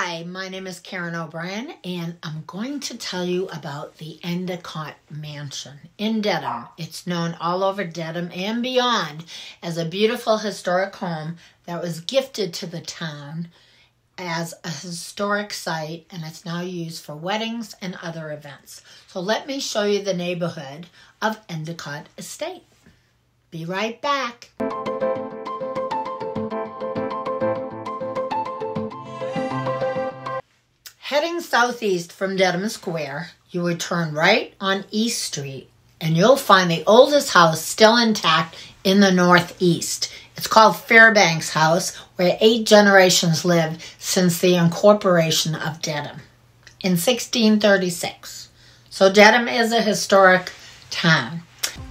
Hi, my name is Karen O'Brien, and I'm going to tell you about the Endicott Mansion in Dedham. It's known all over Dedham and beyond as a beautiful historic home that was gifted to the town as a historic site, and it's now used for weddings and other events. So let me show you the neighborhood of Endicott Estate. Be right back. Heading southeast from Dedham Square, you would turn right on East Street and you'll find the oldest house still intact in the northeast. It's called Fairbanks House, where eight generations lived since the incorporation of Dedham in 1636. So Dedham is a historic town.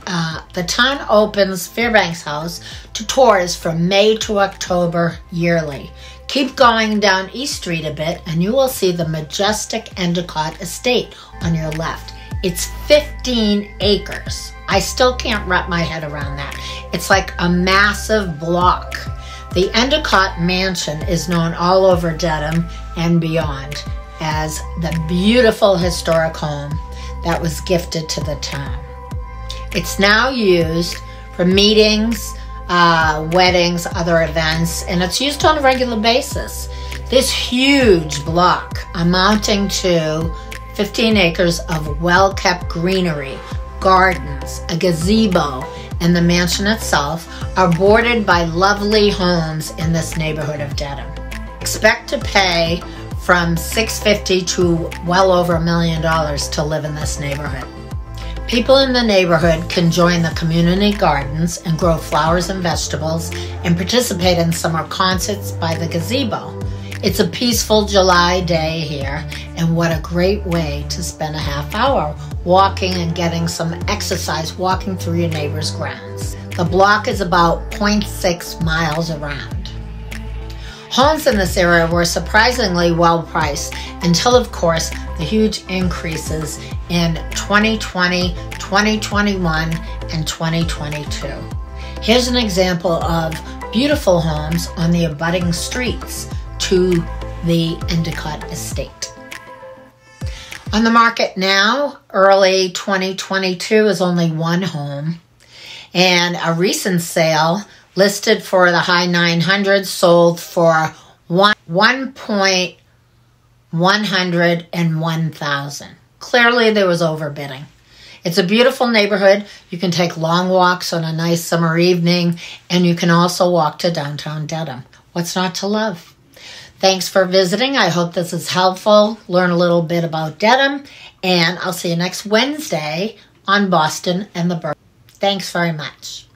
Uh, the town opens Fairbanks House to tours from May to October yearly. Keep going down East Street a bit and you will see the majestic Endicott Estate on your left. It's 15 acres. I still can't wrap my head around that. It's like a massive block. The Endicott Mansion is known all over Dedham and beyond as the beautiful historic home that was gifted to the town. It's now used for meetings, uh, weddings, other events, and it's used on a regular basis. This huge block amounting to 15 acres of well kept greenery, gardens, a gazebo, and the mansion itself are bordered by lovely homes in this neighborhood of Dedham. Expect to pay from 650 to well over a million dollars to live in this neighborhood. People in the neighborhood can join the community gardens and grow flowers and vegetables and participate in summer concerts by the gazebo. It's a peaceful July day here, and what a great way to spend a half hour walking and getting some exercise walking through your neighbor's grounds. The block is about 0.6 miles around. Homes in this area were surprisingly well priced until, of course, the huge increases in 2020, 2021, and 2022. Here's an example of beautiful homes on the abutting streets to the Endicott estate. On the market now, early 2022, is only one home, and a recent sale listed for the high 900, sold for one, 1.101,000. Clearly, there was overbidding. It's a beautiful neighborhood. You can take long walks on a nice summer evening, and you can also walk to downtown Dedham. What's not to love? Thanks for visiting. I hope this is helpful. Learn a little bit about Dedham, and I'll see you next Wednesday on Boston and the 'Burbs. Thanks very much.